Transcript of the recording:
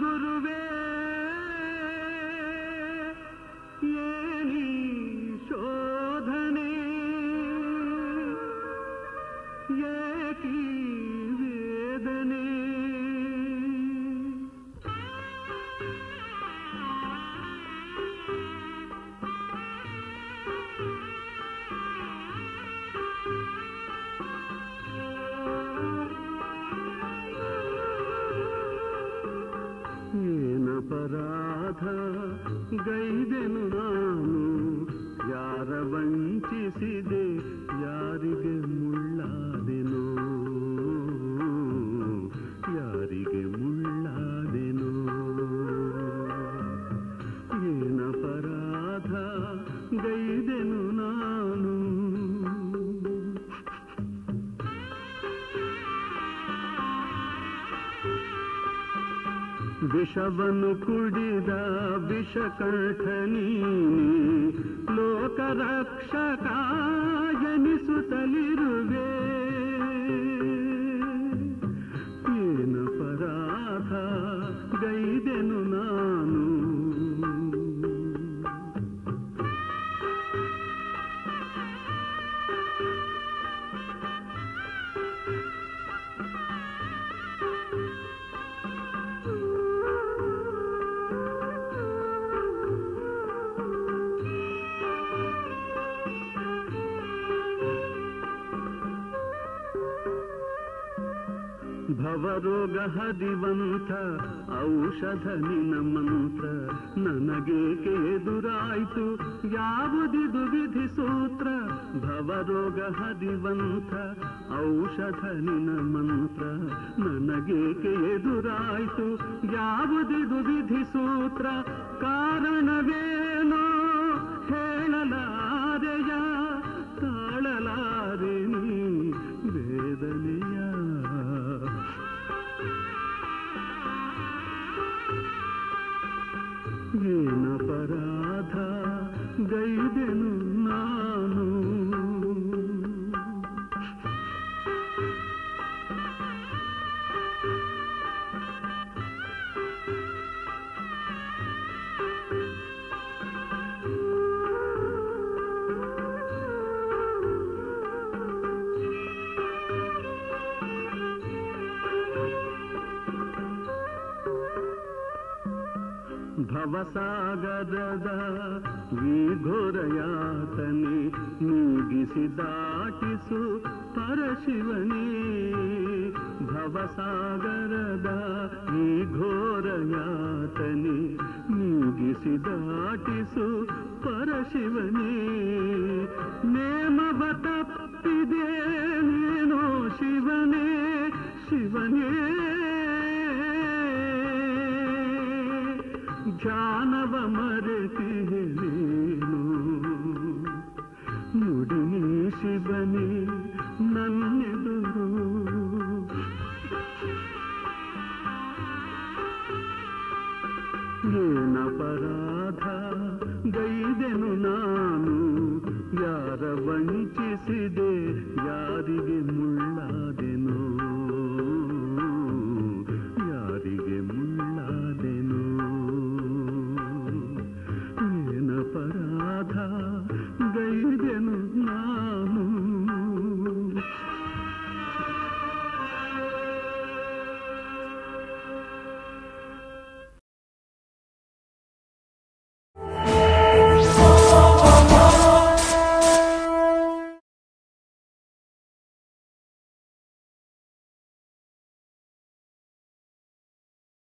ಗುರುವೇ ಏನಪರಾಧ ಗೈದೆನು ನಾನು ಯಾರ ವಂಚಿಸಿದೆ ಯಾರಿಗೆ ವಿಷವನ್ನು ಕುಡಿದ ಲೋಕ ಲೋಕರಕ್ಷಕ ಎನಿಸುತ್ತಲಿರುವೆ. ಭವರೋಗ ಹರಿವಂತ ಔಷಧ ನಿನ ಮಂತ್ರ ನನಗೇಕೆ ಎದುರಾಯ್ತು? ಯಾವುದಿದು ವಿಧಿ ಸೂತ್ರ? ಭವರೋಗ ದಿವಂತ ಔಷಧ ನಿನ ಮಂತ್ರ ನನಗೇಕೆ ಎದುರಾಯ್ತು? ಯಾವುದಿದು ವಿಧಿ ಸೂತ್ರ? ಕಾರಣವೇನೋ? ಹೇಳಲಾರೆಯ ಏನಪರಾಧ ಗೈದೆನು ನಾನು ಭವಸಾಗರದ ವಿಘೋರಯಾತನೆ ನೀಗಿಸಿ ದಾಟಿಸು ಪರಶಿವನೇ. ಭವಸಾಗರದ ವಿಘೋರಯಾತನೆ ನೀಗಿಸಿ ದಾಟಿಸು ಪರಶಿವನೇ. ನೇಮವ ತಪ್ಪಿದೆ, ನೀನೋ ಶಿವನೇ ಶಿವನೇ. ಜಾನವ ಮರೆತಿಹೆ ನೀನು ನುಡಿ ನೀ ಶಿವನೇ ನನ್ನೆದುರು ಏನಪರಾಧ ಗೈದೆನು ನಾನು ಯಾರ ವಂಚಿಸಿದೆ ಯಾರಿಗೆ